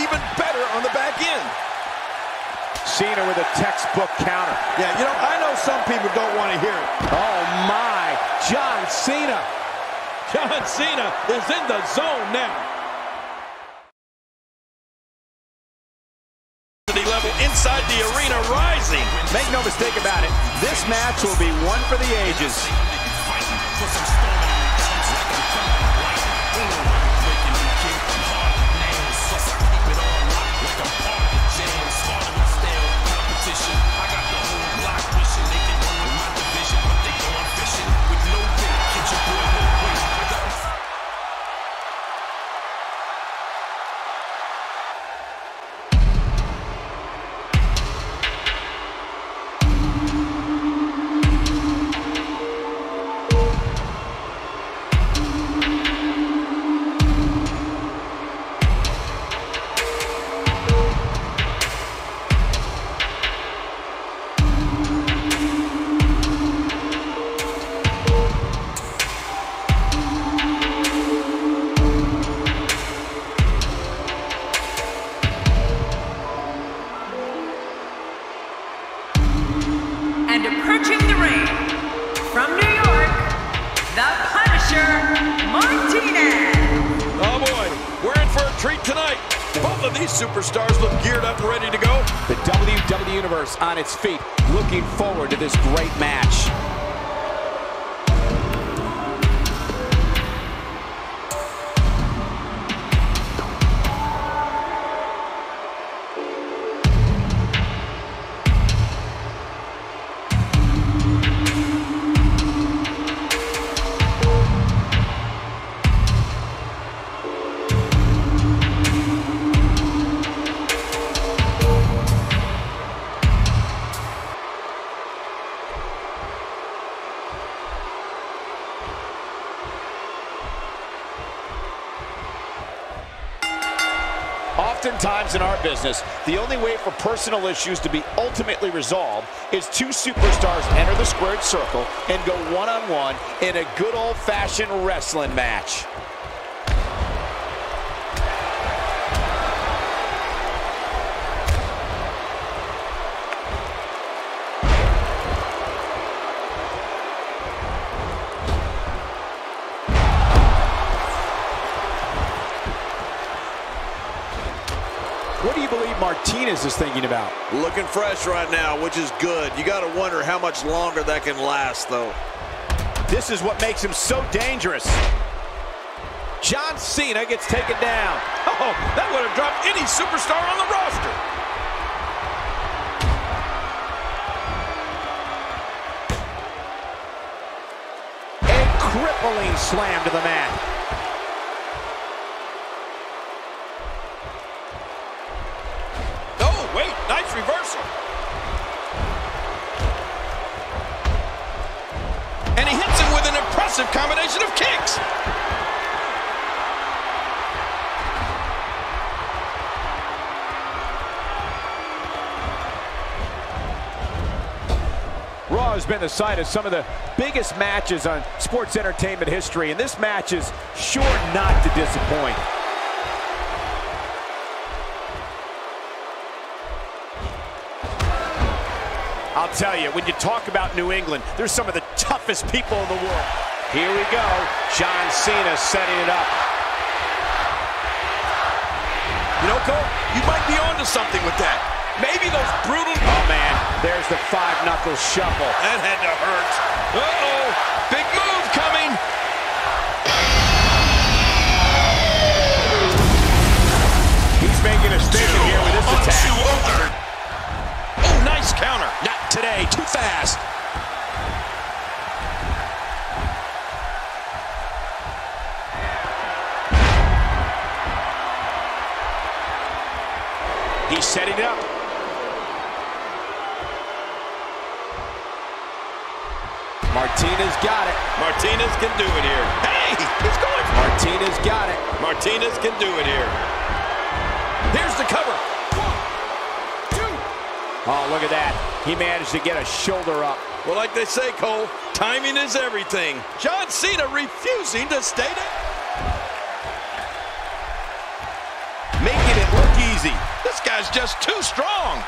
even better on the back end. Cena with a textbook counter. Yeah, you know, I know some people don't want to hear it. Oh, my. John Cena. John Cena is in the zone now. level inside the arena rising. Make no mistake about it, this match will be one for the ages. Treat tonight. Both of these superstars look geared up and ready to go. The WWE Universe on its feet, looking forward to this great match. Oftentimes in our business, the only way for personal issues to be ultimately resolved is two superstars enter the squared circle and go one-on-one -on -one in a good old-fashioned wrestling match. Martinez is thinking about? Looking fresh right now, which is good. You got to wonder how much longer that can last, though. This is what makes him so dangerous. John Cena gets taken down. Oh, that would have dropped any superstar on the roster. A crippling slam to the mat. Oh, wait, nice reversal. And he hits him with an impressive combination of kicks. Raw has been the site of some of the biggest matches on sports entertainment history, and this match is sure not to disappoint. I'll tell you, when you talk about New England, there's some of the toughest people in the world. Here we go. John Cena setting it up. You know, Cole, you might be onto something with that. Maybe those brutal... Oh, man, there's the five-knuckle shuffle. That had to hurt. Uh-oh, big move coming. He's making a statement here with this attack. Counter. Not today, too fast. He's setting it up. Martinez got it. Martinez can do it here. Hey, he's going. Martinez got it. Martinez can do it here. Oh, look at that. He managed to get a shoulder up. Well, like they say, Cole, timing is everything. John Cena refusing to stay down. Making it look easy. This guy's just too strong.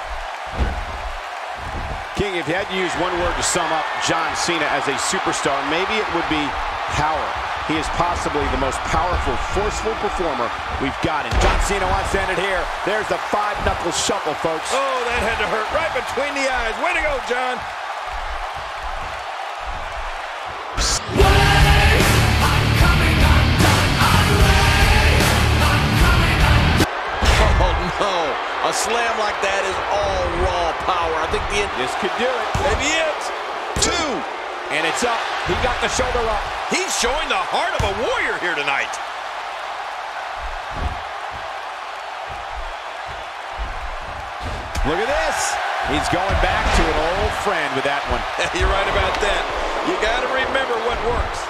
King, if you had to use one word to sum up John Cena as a superstar, maybe it would be power. He is possibly the most powerful, forceful performer we've got. And John Cena wants to end it here. There's the five-knuckle shuffle, folks. Oh, that had to hurt right between the eyes. Way to go, John. Oh, no. A slam like that is all raw power. I think the... This could do it. Maybe it's two. And it's up. He got the shoulder up. He's showing the heart of a warrior here tonight. Look at this. He's going back to an old friend with that one. You're right about that. You got to remember what works.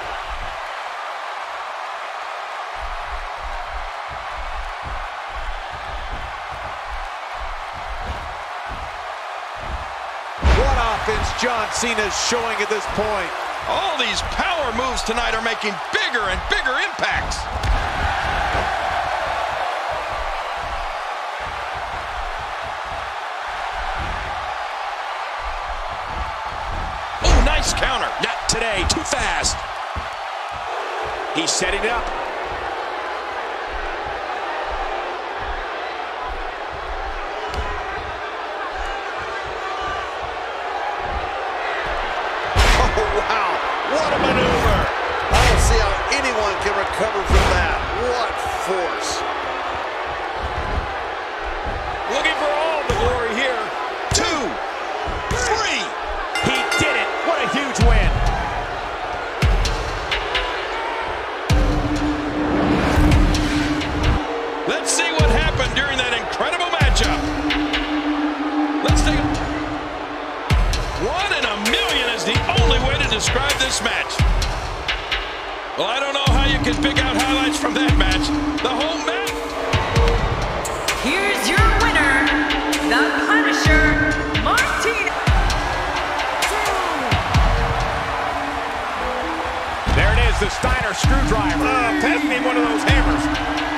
What offense John Cena's showing at this point. All these power moves tonight are making bigger and bigger impacts. Oh, nice counter. Not today. Too fast. He's setting it up. Wow. What a maneuver. I don't see how anyone can recover from that. What force. Looking for all the glory here. Two, three. He did it. What a huge win. Describe this match. Well, I don't know how you can pick out highlights from that match. The whole match... Here's your winner, the Punisher, Martina. There it is, the Steiner screwdriver. Uh, pass me one of those hammers.